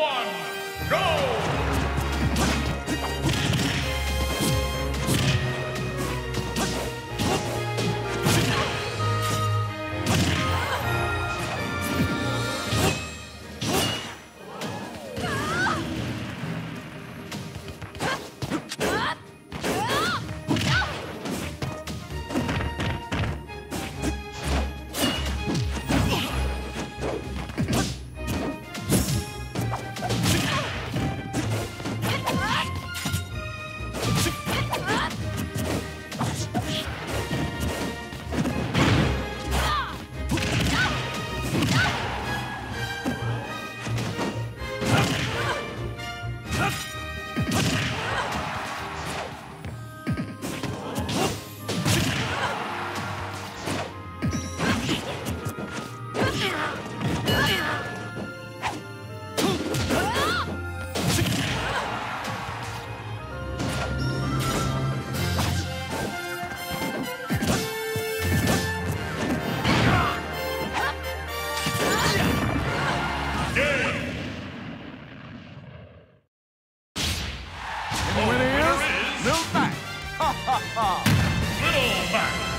one, go! Ah! Little Mac.